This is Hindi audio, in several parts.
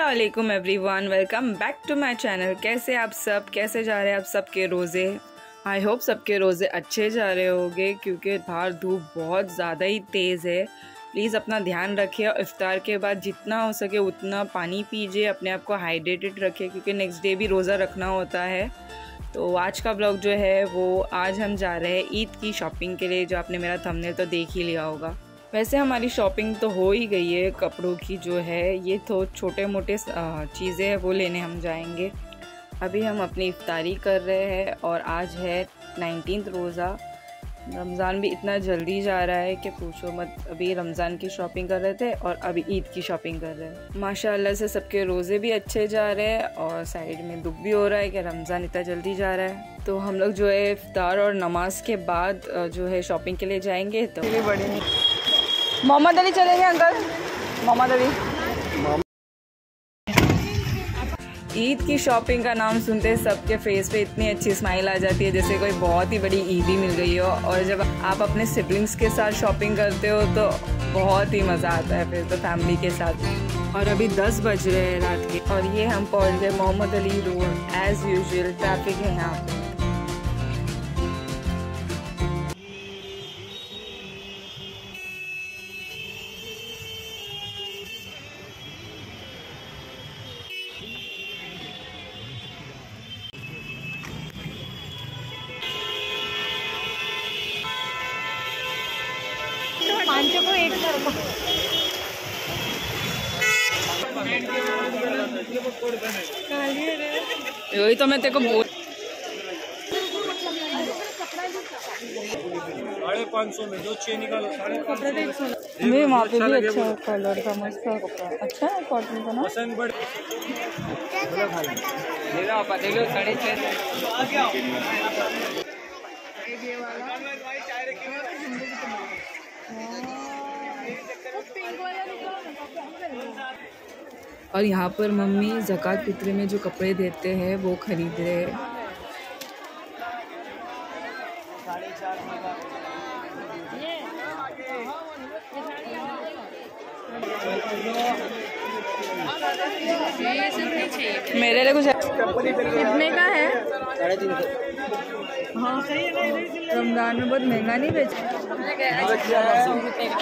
Aslam everyone welcome back to my channel कैसे आप सब? कैसे जा रहे हैं आप सबके रोज़े? आई होप सबके रोज़े अच्छे जा रहे होंगे, क्योंकि बाहर धूप बहुत ज़्यादा ही तेज़ है। प्लीज़ अपना ध्यान रखिए और इफ़ार के बाद जितना हो सके उतना पानी पीजिए, अपने आप को हाइड्रेटेड रखिए, क्योंकि नेक्स्ट डे भी रोज़ा रखना होता है। तो आज का ब्लॉग जो है, वो आज हम जा रहे हैं ईद की शॉपिंग के लिए, जो आपने मेरा थंबनेल तो देख ही लिया होगा। वैसे हमारी शॉपिंग तो हो ही गई है, कपड़ों की जो है, ये तो छोटे मोटे चीज़ें हैं, वो लेने हम जाएँगे। अभी हम अपनी इफ्तारी कर रहे हैं और आज है नाइनटीन रोज़ा। रमज़ान भी इतना जल्दी जा रहा है कि पूछो मत, अभी रमज़ान की शॉपिंग कर रहे थे और अभी ईद की शॉपिंग कर रहे हैं। माशाल्लाह से सबके रोज़े भी अच्छे जा रहे हैं और साइड में दुख भी हो रहा है कि रमज़ान इतना जल्दी जा रहा है। तो हम लोग जो है इफ्तार और नमाज़ के बाद जो है शॉपिंग के लिए जाएँगे तो बड़े मोहम्मद अली चलेंगे अंकल। मोहम्मद अली। ईद की शॉपिंग का नाम सुनते सबके फेस पे इतनी अच्छी स्माइल आ जाती है जैसे कोई बहुत ही बड़ी ईदी मिल गई हो। और जब आप अपने सिबलिंग्स के साथ शॉपिंग करते हो तो बहुत ही मज़ा आता है फिर तो फैमिली के साथ। और अभी 10 बज रहे हैं रात के। और ये हम पहुँच गए Mohammad Ali road as usual traffic है यहाँ पे। वही तो मैं तेरे बोल साढ़े पाँच सौ में जो छः निकालो नहीं वहाँ पे अच्छा है कलर का मस्त कपड़ा। अच्छा है कॉटन का ना? साढ़े छः और यहाँ पर मम्मी ज़क़़त फित्र में जो कपड़े देते हैं वो खरीद रहे हैं। मेरे लिए कुछ कितने का है? हाँ रमज़ान में बहुत महँगा नहीं बेच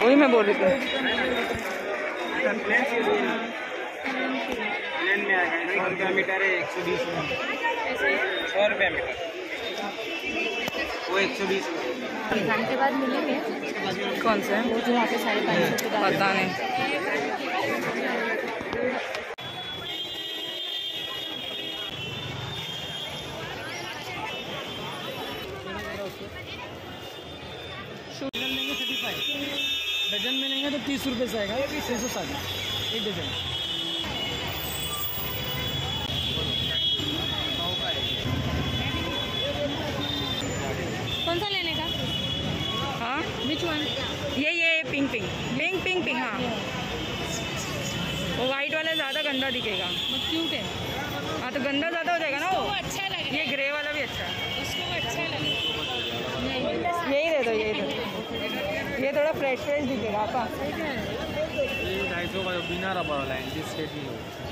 वही मैं बोल रही थी। सौ रुपया मीटर है एक सौ बीस सौ रुपया मीटर। वो एक सौ बीस खाने के बाद मिलेंगे? कौन से? वो जो यहाँ पे साढ़े पाँच सौ पता नहीं। डजन में लेंगे तो तीस रुपये से आएगा छः सौ साठ। एक डजन कौन सा लेने का? हाँ? विच वन ये ये pink pink pink pink pink हाँ। वो वाइट वाला ज़्यादा गंदा दिखेगा। क्यूट है। हाँ तो गंदा ज़्यादा हो जाएगा ना वो? अच्छा लगे ये ग्रे वाला भी अच्छा है। उसको अच्छा लगे यही दे दो यही दे दो ये थोड़ा फ्रेश फ्रेश दिखेगा आपका ढाई सौ का बिना रबर वाला है जिस सेट ही।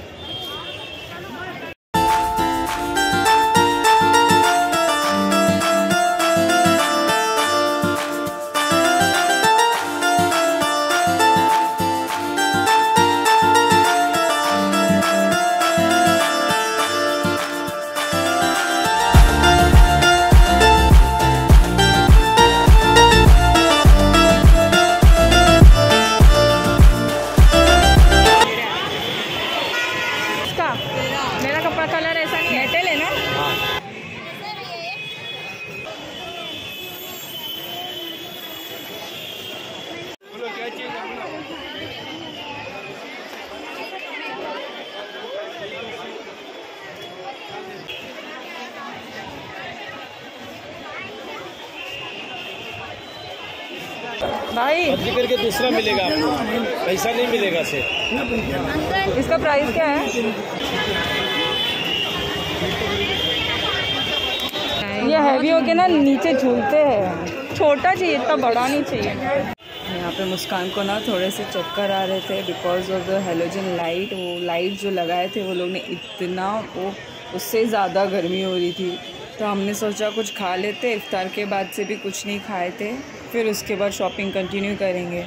कपड़ा कलर ऐसा नहीं है। मेटल है ना? भाई। अर्जी करके दूसरा मिलेगा आपको। पैसा नहीं मिलेगा से इसका प्राइस क्या है? ये हैवी हो के ना नीचे झूलते हैं। छोटा चाहिए, इतना बड़ा नहीं चाहिए। यहाँ पे मुस्कान को ना थोड़े से चक्कर आ रहे थे because of the halogen light वो लाइट जो लगाए थे, वो लोग ने इतना, वो उससे ज़्यादा गर्मी हो रही थी। तो हमने सोचा कुछ खा लेते, इफ्तार के बाद से भी कुछ नहीं खाए थे, फिर उसके बाद शॉपिंग कंटिन्यू करेंगे।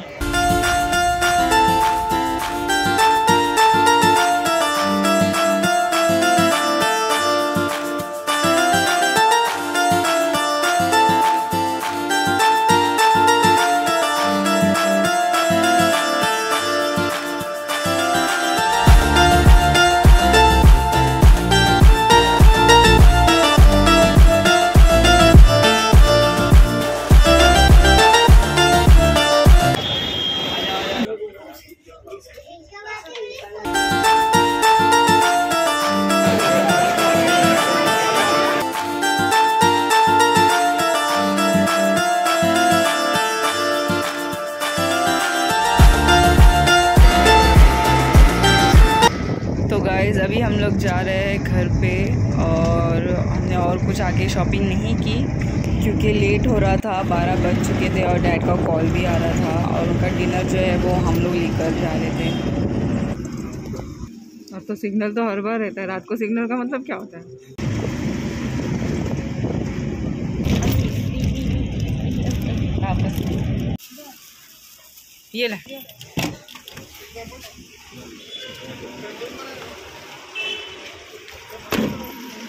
गाइज़ अभी हम लोग जा रहे हैं घर पे और हमने और कुछ आगे शॉपिंग नहीं की, क्योंकि लेट हो रहा था, बारह बज चुके थे और डैड का कॉल भी आ रहा था और उनका डिनर जो है वो हम लोग लेकर जा रहे थे। अब तो सिग्नल तो हर बार रहता है, रात को सिग्नल का मतलब क्या होता है? ये ले।